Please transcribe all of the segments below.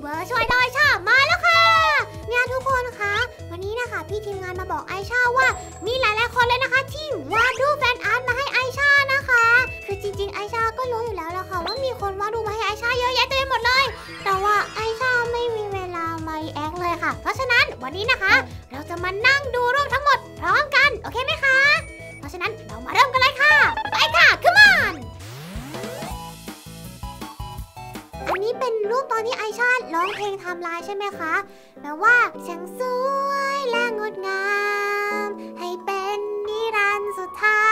เวอร์ช่วยดอยชามาแล้วค่ะเนี่ยทุกคนคะวันนี้นะคะพี่ทีมงานมาบอกไอชาว่า มีหลายๆคนเลยนะคะที่วาดรูป fan art มาให้ไอชานะคะ คือจริง ๆ ไอชาก็รู้อยู่แล้วละค่ะว่ามีคนวาดรูปมาให้ไอชาเยอะแยะเต็มหมดเลย แต่ว่าไอชาไม่มีเวลามาแอคเลยค่ะ เพราะฉะนั้นวันนี้นะคะ เราจะมานั่งดูรูปทั้งหมดพร้อมกันโอเคไหมคะ ร้องเพลงทำลายใช่ไหมคะแปลว่าช่างสวยและงดงาม ให้เป็นนิรันดร์สุดท้า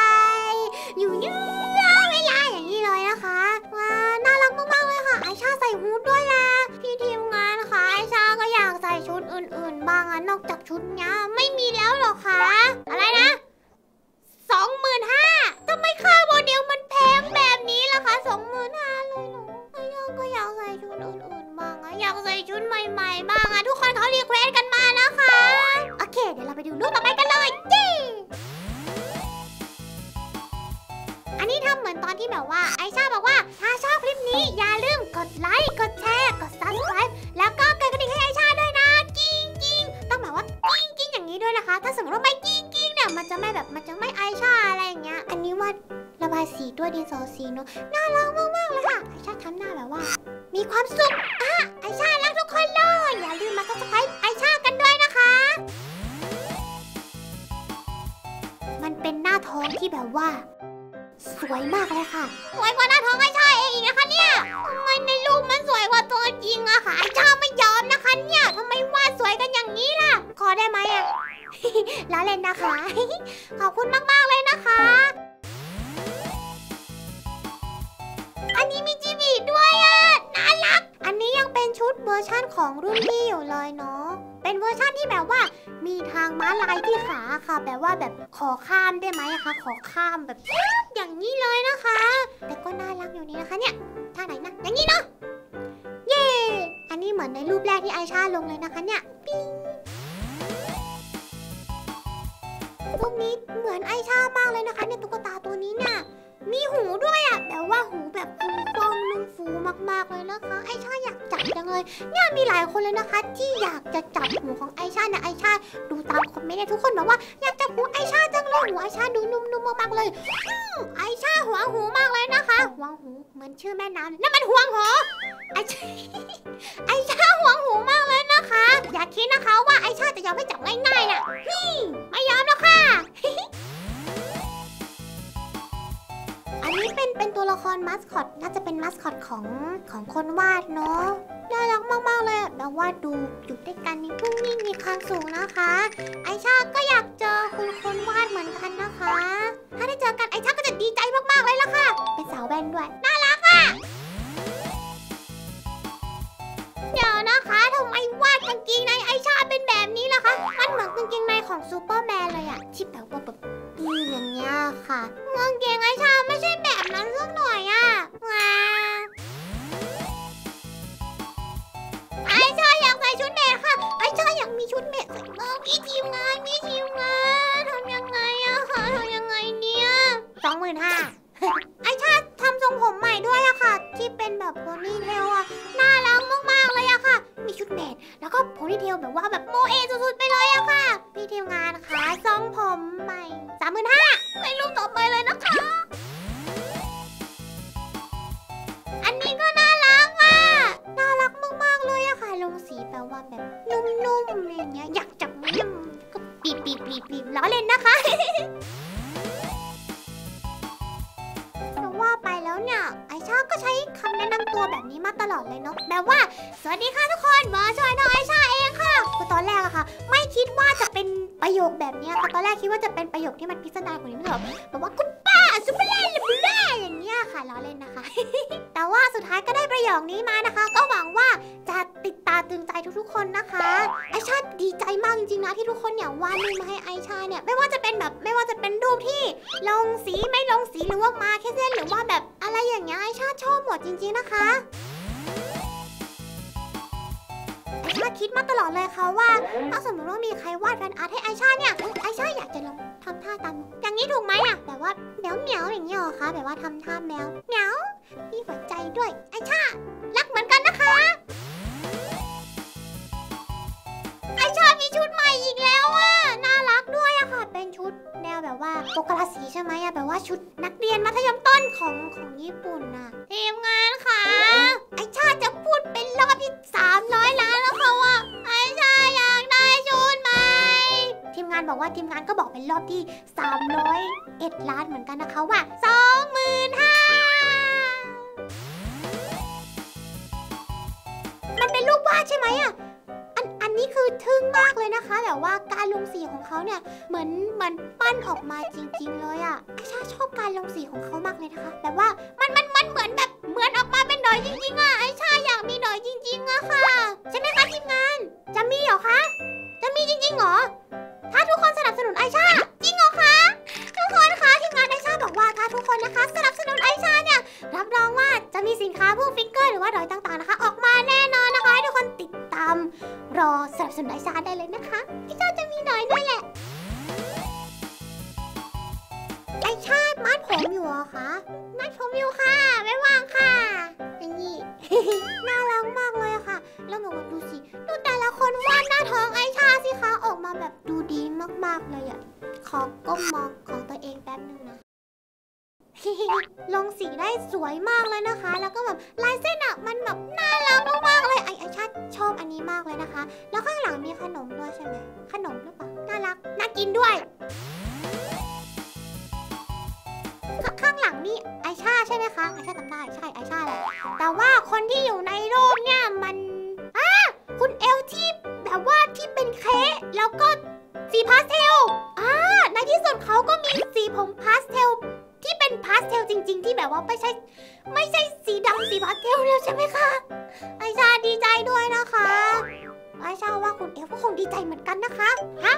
ย อยู่ยืนเวลาอย่างนี้เลยนะคะว้าน่ารักมากๆเลยค่ะไอชาใส่ฮูดด้วยนะพี่ทีมงานค่ะไอชาก็อยากใส่ชุดอื่น ๆ บ้างอะนอกจากชุดนี้ไม่มีแล้วหรอคะ ใส่ชุดใหม่ๆบ้างอะทุกคนเขา request กันมานะคะ โอเค เดี๋ยวเราไปดูรูปต่อไปกันเลยเย้อันนี้ทำเหมือนตอนที่แบบว่า ไอชาบอกว่า ถ้าชอบคลิปนี้อย่าลืมกดไลค์ กดแชร์ กด subscribe แล้วก็กดกระดิ่งให้ไอชาด้วยนะ กิ้งกิ้งต้องแบบว่ากิ้งกิ้งอย่างนี้ด้วยนะคะ ถ้าสมมติว่าไม่กิ้งกิ้งเนี่ยมันจะไม่แบบมันจะไม่ไอชาอะไรอย่างเงี้ย อันนี้ว่าระบายสีด้วยดินสอสีเนาะน่ารักมากๆเลยค่ะไอชาทำหน้าแบบว่า มีความสุข เป็นหน้าท้องที่แบบว่า สวยมากเลยค่ะ สวยกว่าหน้าท้องไอ้ชายเองอีกนะคะเนี่ยทำไมในรูปมันสวยกว่าตัวจริงอะค่ะไอ้ชาไม่ยอมนะคะเนี่ยทำไมวาดสวยกันอย่างนี้ล่ะ ขอได้ไหมอะล้อเล่นนะคะ ขอบคุณมากๆเลยนะคะ อันนี้มี chibi ด้วยอะน่ารัก อันนี้ยังเป็นชุดเวอร์ชั่นของรุ่นพี่อยู่เลยเนาะ เป็นเวอร์ชั่นที่แบบว่า มีทางม้าลายที่ขาค่ะแบบว่าแบบขอข้ามได้ไหมคะ ขอข้ามแบบอย่างนี้เลยนะคะ แต่ก็น่ารักอยู่นี่นะคะเนี่ยท่าไหนนะอย่างนี้เนาะเย้อันนี้เหมือนในรูปแรกที่ไอชาลงเลยนะคะเนี่ยปิ๊งรูปนี้เหมือนไอชามากเลยนะคะเนี่ยตุ๊กตาตัวนี้เนี่ย มีหูด้วยอะแต่ว่าหูแบบฟูฟองนุ่มฟูมากๆเลยนะคะ ไอชาอยากจับจังเลย เนี่ยมีหลายคนเลยนะคะ ที่อยากจะจับหูของไอชาเนี่ยไอชาดูตามคอมเมนต์เนี่ยทุกคนบอกว่าอยากจับหูไอชาจังเลยหูไอชาดูนุ่มๆมากๆเลยอไอชาหัวหูมากเลยนะคะหัวหูเหมือนชื่อแม่น้ำเลยนั่นมันห่วงหอไอชาไอชาหัวหูมากเลยนะคะ อย่าคิดนะคะว่าไอชาจะยอมให้จับง่ายๆน่ะนี่ไม่ยอมแล้วค่ะ อันนี้เป็นเป็นตัวละครมัสคอตน่าจะเป็นมัสคอตของของคนวาดเนาะน่ารักมากๆเลยแบบว่าดูอยู่ด้วยกันนี่พุ่งนิ่งมีความสูงนะคะ ไอชาก็อยากเจอคุณคนวาดเหมือนกันนะคะ ถ้าได้เจอกันไอชาก็จะดีใจมากๆเลยละค่ะ เป็นสาวแบนด้วย น่ารักค่ะเดี๋ยวนะคะทำไมวาดกางเกงในไอชาเป็นแบบนี้ล่ะคะ มันเหมือนกางเกงในของซูเปอร์แมนเลยอะที่แบบว่าแบบ อืมอย่างเงี้ยค่ะกางเกงไอชาไม่ใช่แบบนั้นสักหน่อยอะว้าไอชาอยากใส่ชุด maid ค่ะ ไอชาอยากมีชุด maid ใส่บ้างมีทีมงานมีทีมงาน สวัสดีค่ะทุกคนหมาช่วยน้องไอชาเองค่ะคือตอนแรกอะค่ะ ไม่คิดว่าจะเป็นประโยคแบบเนี้ยค่ะตอนแรกคิดว่าจะเป็นประโยคที่มันพิสดารกว่านี้ไม่หรอแบบว่าคุณป้าซุปเปอร์เล่นเลยเล่อย่างเงี้ยค่ะล้อเล่นนะคะ แต่ว่าสุดท้ายก็ได้ประโยคนี้มานะคะ ก็หวังว่าจะติดตาตึงใจทุกๆ คนนะคะ ไอชาดีใจมากจริงๆนะที่ทุกคนเนี่ยวาดรูปมาให้ไอชาเนี่ยไม่ว่าจะเป็นแบบไม่ว่าจะเป็นรูปที่ ลงสีไม่ลงสีหรือว่ามาแค่เส้นหรือว่าแบบอะไรอย่างเงี้ยไอชาชอบหมดจริง ๆนะคะ ชาคิดมาตลอดเลยค่ะว่า ถ้าสมมติว่ามีใครวาดแฟนอาร์ตให้ไอชาเนี่ยไอชาอยากจะลองทำท่าตามอย่างนี้ถูกไหมอะแบบว่าแมวเหมียวอย่างนี้หรอคะแบบว่าทำท่าแมวเหมียวมีหัวใจด้วยไอชารักเหมือนกันนะคะไอชามีชุดใหม่อีกแล้วอะน่ารักด้วยอะค่ะ เป็นชุดแนวแบบว่าปกราสีใช่ไหมอะแบบว่าชุดนักเรียนมัธยมต้นของของญี่ปุ่นอะทีมงานค่ะไอชาจะ ทีมงานก็บอกเป็นรอบที่301ล้านเหมือนกันนะคะว่า 25,000มันเป็นรูปวาดใช่ไหมอะอันอันนี้คือทึ่งมากเลยนะคะ แบบว่าการลงสีของเขาเนี่ยเหมือนเหมือนปั้นออกมาจริง ๆ เลยอะไอชาชอบการลงสีของเขามากเลยนะคะ แบบว่ามันมันมันเหมือนแบบเหมือนออกมาเป็นหน่อยจริงๆอะไอชาอยากมีหน่อยจริงๆอะค่ะ ใช่ไหมคะทีมงาน จะมีเหรอคะ จะมีจริงๆเหรอ ถ้าทุกคนสนับสนุนไอชาจริงเหรอคะ ทุกคนคะทีมงานไอชาบอกว่าถ้าทุกคนนะคะ สนับสนุนไอชาเนี่ยรับรองว่าจะมีสินค้าพวกฟิกเกอร์หรือว่าดอยต่างๆนะคะ ออกมาแน่นอนนะคะให้ทุกคนติดตาม รอสนับสนุนไอชาได้เลยนะคะไอชาจะมีหน่อยด้วยแหละไอชามัดผมอยู่เหรอคะมัดผมอยู่ค่ะไม่ว่างค่ะอย่างนี้น่ารักมาก แล้วบอกว่าดูสิดูแต่ละคนวาดหน้าท้องไอชาสิคะออกมาแบบดูดีมากๆเลยอะขอก้มมองของตัวเองแป๊บนึงนะ ลงสีได้สวยมากเลยนะคะ แล้วก็แบบลายเส้นอะมันแบบน่ารักมากๆเลยไอไอชาชอบอันนี้มากเลยนะคะ แล้วข้างหลังมีขนมด้วยใช่ไหมขนมหรือเปล่าน่ารักน่ากินด้วยขข้างหลังนี่ไอชาใช่ไหมคะไอชาจำได้ใช่ไอชาแหละแต่ว่าคนที่อยู่ ริง ๆ ที่แบบว่าไม่ใช่ ไม่ใช่สีดำสีพาสเทลแล้วใช่ไหมคะไอชาดีใจด้วยนะคะไอชาว่าคุณเอลก็คงดีใจเหมือนกันนะคะฮะ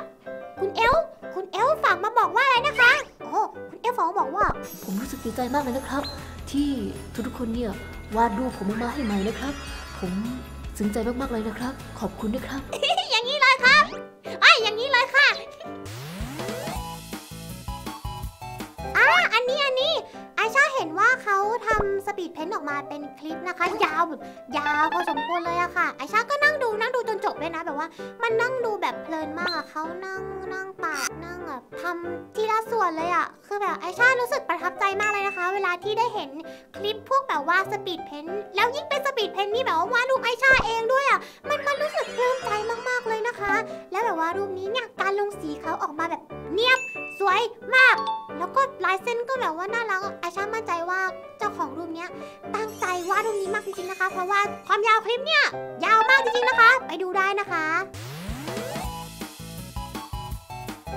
คุณเอลคุณเอลฝากมาบอกว่าอะไรนะคะโอ้คุณเอลฝากมาบอกว่า ผมรู้สึกดีใจมากเลยนะครับ ที่ทุกๆคนเนี่ยวาดรูปผมออกมาให้ใหม่นะครับ ผมซึ้งใจมากๆเลยนะครับ ขอบคุณนะครับ อย่างนี้เลยครับไอ้ยอย่างนี้เลยค่ะอ่าอันนี้อันนี้ไอชา เขาทำ speed paint ออกมาเป็นคลิปนะคะ ยาวแบบยาวพอสมควรเลยอะค่ะไอชาก็นั่งดูนั่งดูจนจบเลยนะแบบว่า มันนั่งดูแบบเพลินมากอะเขานั่งนั่งปาดนั่งแบบทำทีละส่วนเลยอะคือแบบไอชารู้สึกประทับใจมากเลยนะคะ เวลาที่ได้เห็นคลิปพวกแบบว่า speed paint แล้วยิ่งเป็น speed paint นี่แบบว่าวาดรูปไอชาเองด้วยอะมันมันรู้สึกปลื้มใจมากๆเลยนะคะ แล้วแบบว่ารูปนี้เนี่ยการลงสีเขาออกมาแบบเนียบสวยมาก แล้วก็ลายเส้นก็แบบว่าน่ารักไอชามั่นใจว่าเจ้าของรูปเนี้ยตั้งใจวาดรูปนี้มากจริงๆนะคะ เพราะว่าความยาวคลิปเนี่ยยาวมากจริงๆนะคะ ไปดูได้นะคะ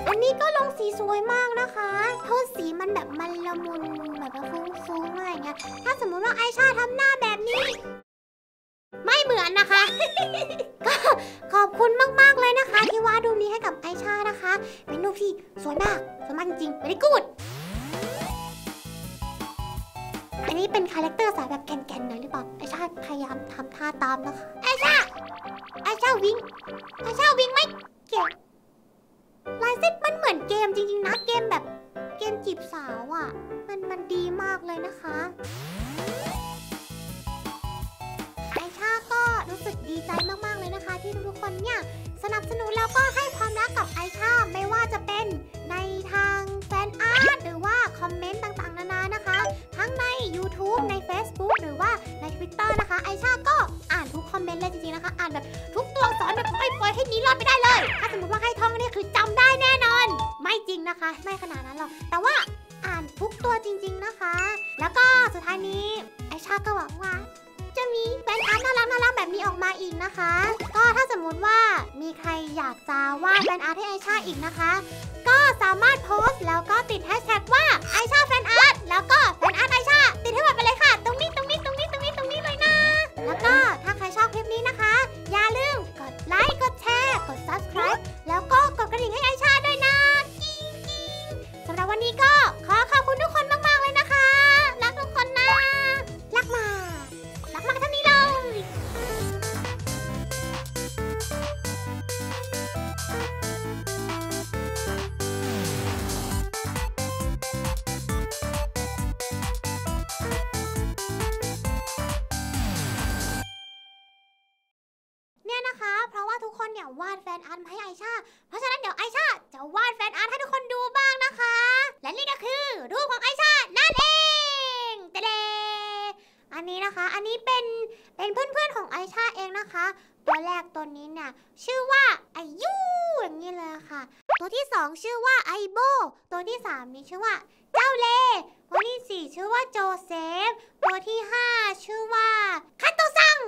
อันนี้ก็ลงสีสวยมากนะคะโทนสีมันแบบมันละมุนแบบว่าฟุ้งๆอะไรเงี้ยถ้าสมมติว่าไอชาทำหน้าแบบนี้ ไม่เหมือนนะคะ ก็ขอบคุณมากๆเลยนะคะ ที่วาดรูปนี้ให้กับไอชานะคะ เป็นรูปที่สวยมากสวยมากจริงๆ very good อันนี้เป็น character สายแบบแก่นๆหน่อยหรือเปล่าไอชาพยายามทำท่าตามนะคะไอชาไอชาวิ่งไอชาวิ่งไหมเก่งลายเส้นมันเหมือนเกมจริงๆนะเกมแบบเกมจีบสาวอะ่ะ มันมันดีมากเลยนะคะ สึกดีใจมากๆเลยนะคะ ที่ทุกๆคนเนี่ยสนับสนุนแล้วก็ให้ความรักกับไอชาไม่ว่าจะเป็นในทางแฟนอาร์ตหรือว่าคอมเมนต์ต่างๆนานานะคะ ทั้งใน YouTube ใน Facebook หรือว่าใน Twitter นะคะ ไอชาก็อ่านทุกคอมเมนต์เลยจริงๆนะคะ อ่านแบบทุกตัวอักษรแบบไม่ปล่อยให้หนี้รอดไม่ได้เลย ถ้าสมมติว่าให้ท่องนี่คือจำได้แน่นอน ไม่จริงนะคะ ไม่ขนาดนั้นหรอกแต่ว่าอ่านทุกตัวจริง ๆนะคะ แล้วก็สุดท้ายนี้ไอชาก็หวังว่า จะมี fan art น่ารักน่ารักแบบนี้ออกมาอีกนะคะ ก็ถ้าสมมุติว่ามีใครอยากจะวาด fan art ให้ไอชาอีกนะคะ ก็สามารถโพสต์แล้วก็ติดแฮชแท็กว่าไอชา fan art แล้วก็ fan art คะ เพราะว่าทุกคนเนี่ยวาดแฟนอาร์ตให้ไอชา เพราะฉะนั้นเดี๋ยวไอชาจะวาดแฟนอาร์ตให้ทุกคนดูบ้างนะคะ และนี่ก็คือรูปของไอชานั่นเองเตเดอันนี้นะคะ อันนี้เป็นเป็นเพื่อนเพื่อนของไอชาเองนะคะ ตัวแรกตัวนี้เนี่ยชื่อว่าอายุอย่างนี้เลยค่ะ ตัวที่ 2 ชื่อว่าไอโบ ตัวที่ 3 นี้ชื่อว่าเจ้าเล่ตัวที่ 4 ชื่อว่าโจเซฟ ตัวที่ 5 ชื่อว่าคาโตซัง